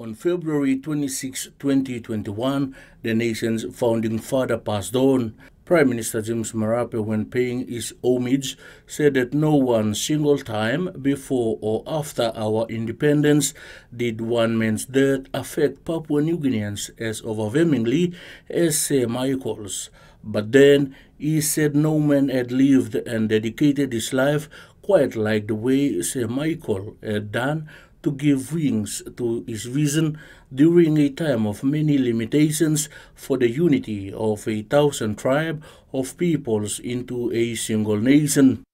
On February 26, 2021, the nation's founding father passed on. Prime Minister James Marape, when paying his homage, said that no one single time before or after our independence did one man's death affect Papua New Guineans as overwhelmingly as Sir Michael's. But then he said no man had lived and dedicated his life quite like the way Sir Michael had done to give wings to his vision during a time of many limitations for the unity of a thousand tribe of peoples into a single nation.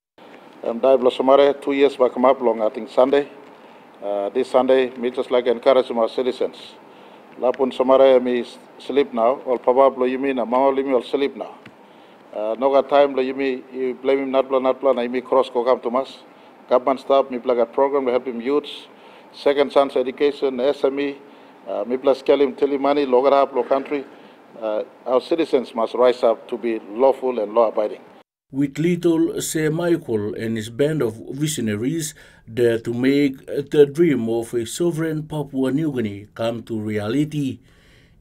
Um, Dave Losomare, two years back, up long, I think Sunday. Uh, this Sunday, me just like encourage my citizens. Lapun Somare, me sleep now, or probably you mean, me will sleep now. Uh, no got time, you me, you blame him, not plan, not plan, I me cross go come to us. Government staff, me plug a program to help him youths second chance education, SME, uh, Miplas Kelim Tilimani, Logarap, Law Country. Uh, our citizens must rise up to be lawful and law abiding. With little Sir Michael and his band of visionaries there to make the dream of a sovereign Papua New Guinea come to reality.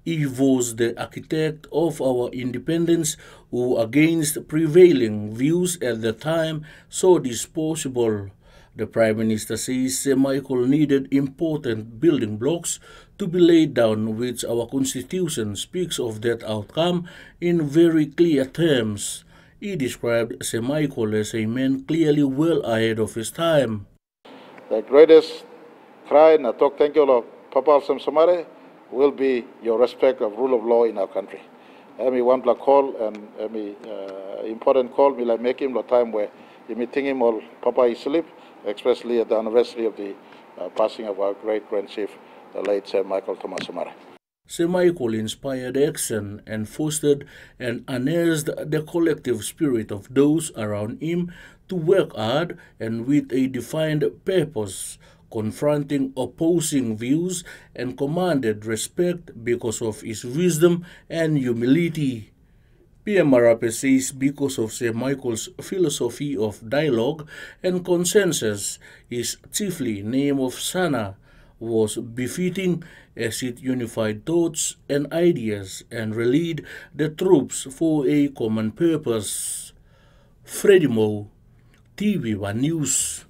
He was the architect of our independence who, against prevailing views at the time, saw this possible. The Prime Minister says Michael needed important building blocks to be laid down, which our Constitution speaks of that outcome in very clear terms. He described Michael as a man clearly well ahead of his time. The greatest cry and talk thank you of Papa Sam Somare will be your respect of rule of law in our country. Emi one black call and Emi uh, important call me like make him the time where you meeting him all Papa is sleep especially at the anniversary of the uh, passing of our great grand chief, the late Sir Michael Thomas Somare. Sir Michael inspired action and fostered and unearthed the collective spirit of those around him to work hard and with a defined purpose, confronting opposing views and commanded respect because of his wisdom and humility. PM Marape says because of Sir Michael's philosophy of dialogue and consensus, his chiefly name of Sana was befitting as it unified thoughts and ideas and rallied the troops for a common purpose. Freddie Moe, TVWAN News.